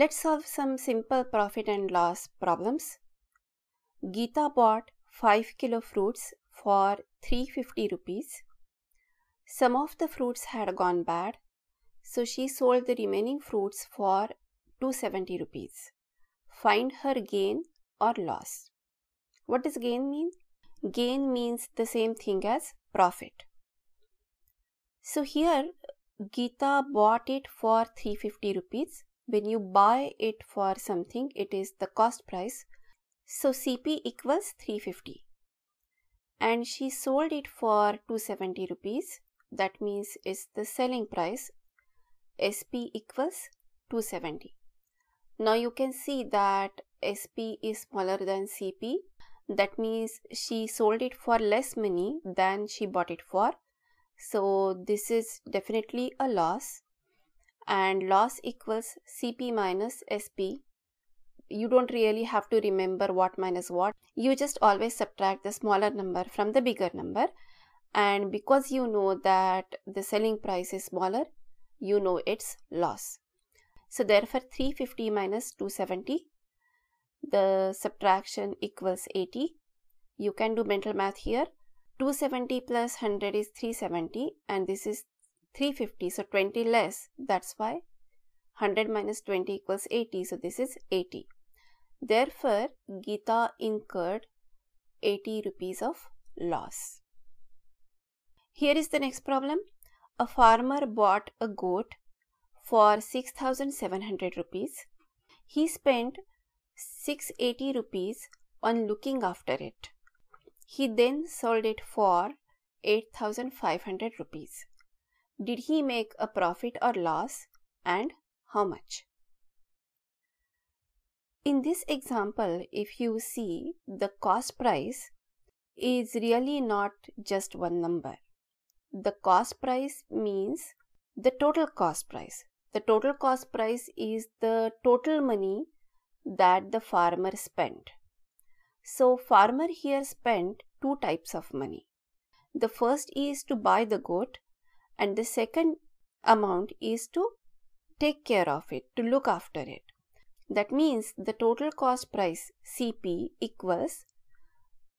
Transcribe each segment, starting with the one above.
Let's solve some simple profit and loss problems. Geeta bought 5 kilo fruits for 350 rupees. Some of the fruits had gone bad, so she sold the remaining fruits for 270 rupees. Find her gain or loss. What does gain mean? Gain means the same thing as profit. So here Geeta bought it for 350 rupees when you buy it for something it is the cost price. So cp equals 350 and she sold it for 270 rupees. That means is the selling price. Sp equals 270 now you can see that sp is smaller than cp that means she sold it for less money than she bought it for. So this is definitely a loss and loss equals Cp minus Sp. You don't really have to remember what minus what. You just always subtract the smaller number from the bigger number. And because you know that the selling price is smaller, you know it's loss. So therefore 350 minus 270, the subtraction equals 80. You can do mental math here. 270 plus 100 is 370 and this is 350 so 20 less that's why 100 minus 20 equals 80 so this is 80 therefore Geeta incurred 80 rupees of loss. Here is the next problem. A farmer bought a goat for 6700 rupees. He spent 680 rupees on looking after it. He then sold it for 8500 rupees did he make a profit or loss and how much? In this example, if you see the cost price is really not just one number. The cost price means the total cost price. The total cost price is the total money that the farmer spent. So farmer here spent two types of money. The first is to buy the goat and the second amount is to take care of it, to look after it. That means the total cost price CP equals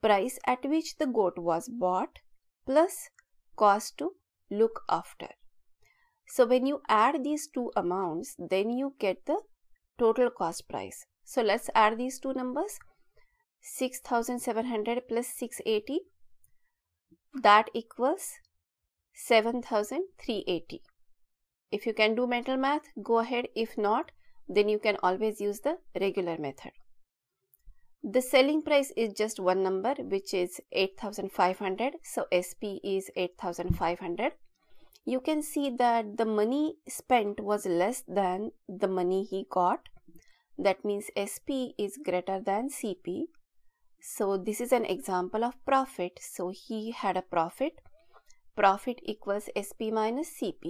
price at which the goat was bought plus cost to look after. So when you add these two amounts, then you get the total cost price. So let's add these two numbers. 6700 plus 680 that equals 7380. If you can do mental math, go ahead. If not, then you can always use the regular method. The selling price is just one number which is 8500. So SP is 8500. You can see that the money spent was less than the money he got. That means SP is greater than CP. So this is an example of profit. So he had a profit profit equals SP minus CP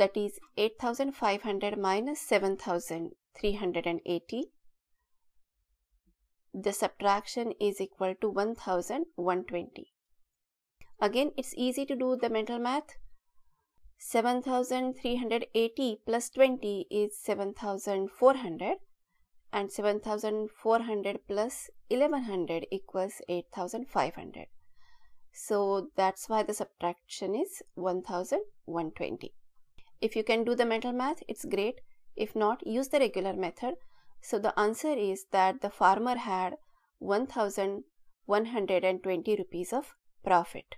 that is 8500 minus 7380 the subtraction is equal to 1120 again it's easy to do the mental math. 7380 plus 20 is 7400 and 7400 plus 1100 equals 8500 so that's why the subtraction is 1120. If you can do the mental math, it's great. If not, use the regular method. So the answer is that the farmer had 1120 rupees of profit.